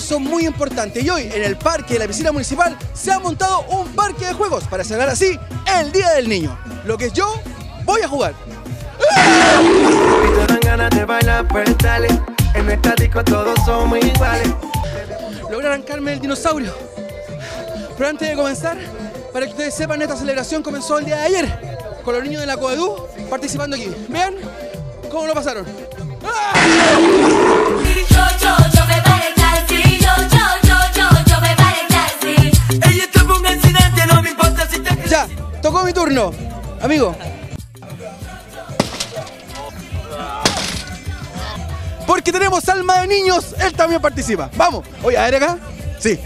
son muy importantes y hoy en el parque de la piscina municipal se ha montado un parque de juegos para celebrar así el Día del Niño. Lo que yo, voy a jugar. Pues. En esta disco todos somos iguales. Logré arrancarme el dinosaurio. Pero antes de comenzar, para que ustedes sepan, esta celebración comenzó el día de ayer con los niños de la Coedú participando aquí. Vean cómo lo pasaron. ¡Ah! Mi turno. Amigo. Porque tenemos alma de niños, él también participa. Vamos. Oye, a ver acá. Sí.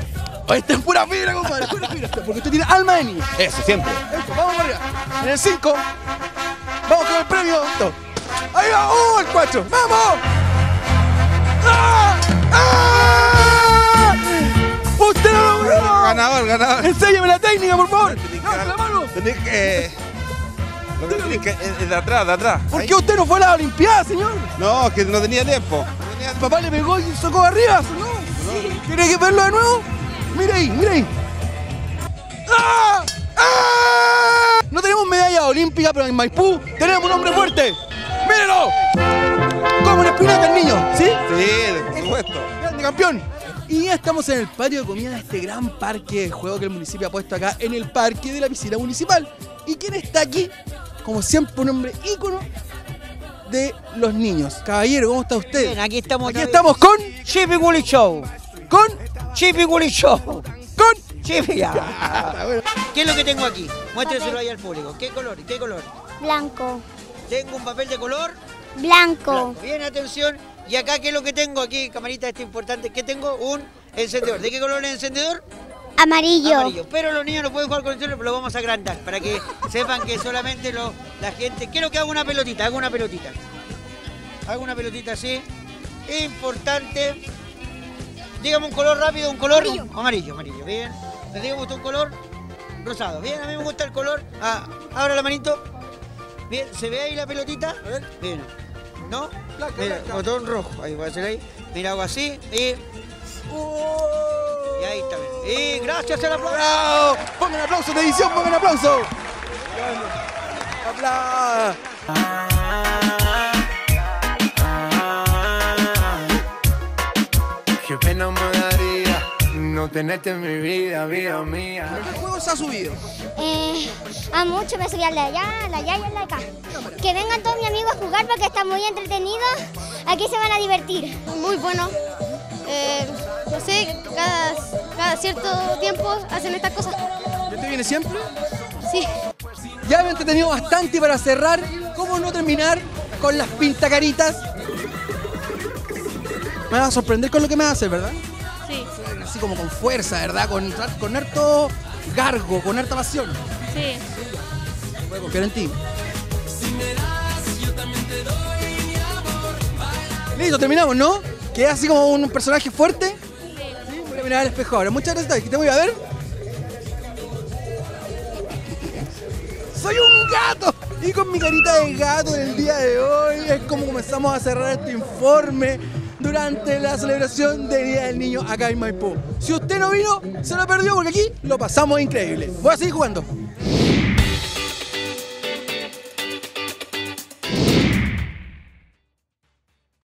Oye, está en pura fibra, compadre. Pura fibra. Porque usted tiene alma de niño. Eso, siempre. Eso, vamos para arriba. En el 5. Vamos con el premio. Ahí va. ¡Uh! El 4. ¡Vamos! ¡Ah! ¡Ah! ¡Usted lo logró! Ganador, ganador. Enséñame la técnica, por favor. Tenés que. Lo que tenés que. Es de atrás, de atrás. ¿Por Ahí. qué usted no fue a la Olimpiada, señor? No, que no tenía tiempo. El papá le pegó y sacó arriba, ¿no? ¿Quiere que verlo de nuevo? Mira ahí, mira ahí. ¡Ah! ¡Ah! No tenemos medalla olímpica, pero en Maipú tenemos un hombre fuerte. ¡Mírenlo! Como un espinaca el niño, ¿sí? Sí, por supuesto. Grande campeón. Y ya estamos en el patio de comida de este gran parque de juego que el municipio ha puesto acá en el parque de la piscina municipal. ¿Y quién está aquí? Como siempre, un hombre ícono de los niños. Caballero, ¿cómo está usted? Bien, aquí estamos. Aquí estamos con, Chippy Woolly Show. con, Chippy Woolly Show. con. Chippy, ya. ¿Qué es lo que tengo aquí? Muéstreselo ahí al público. ¿Qué color? ¿Qué color? Blanco. Tengo un papel de color. Blanco. Bien, atención. Y acá, ¿qué es lo que tengo aquí, camarita? Esto es importante. ¿Qué tengo? Un encendedor. ¿De qué color es el encendedor? Amarillo. Amarillo. Pero los niños no pueden jugar con el celular, pero lo vamos a agrandar para que sepan que solamente lo- la gente. Quiero que haga una pelotita, hago una pelotita. Hago una pelotita así. Importante. Dígame un color rápido, un color. Amarillo. Amarillo, amarillo. Bien. ¿Les digo gusta un color? Rosado. Bien, a mí me gusta el color. Ah, abra la manito. Bien, ¿se ve ahí la pelotita? A ver. Bien. ¿No? Blanca, Mira, blanca. botón rojo. Ahí voy a hacer ahí. Mira, hago así y. Y ahí está. bien. Y gracias al aplauso. ¡Bravo! Pongan aplauso de edición, pongan aplauso. ¡Aplausos! Tenerte en mi vida, vida mía. El juego se ha subido. Eh, a mucho me subí al de allá, al de allá y al de acá. Que vengan todos mis amigos a jugar porque está muy entretenido. Aquí se van a divertir. muy bueno. Eh, no sé, cada, cada cierto tiempo hacen estas cosas. ¿Y ¿Usted viene siempre? Sí. Ya me he entretenido bastante y para cerrar, ¿cómo no terminar con las pintacaritas? Me va a sorprender con lo que me hace, ¿verdad? Sí, Así como con fuerza, ¿verdad? Con, con harto gargo, con harta pasión. sí. Puedo confiar en ti. Listo, terminamos, ¿no? Queda así como un personaje fuerte. Sí. Voy a mirar al espejo ahora. Muchas gracias, te voy a ver. ¡Soy un gato! Y con mi carita de gato el día de hoy es como comenzamos a cerrar este informe durante la celebración del Día del Niño acá en Maipú. Si usted no vino, se lo perdió porque aquí lo pasamos increíble. Voy a seguir jugando.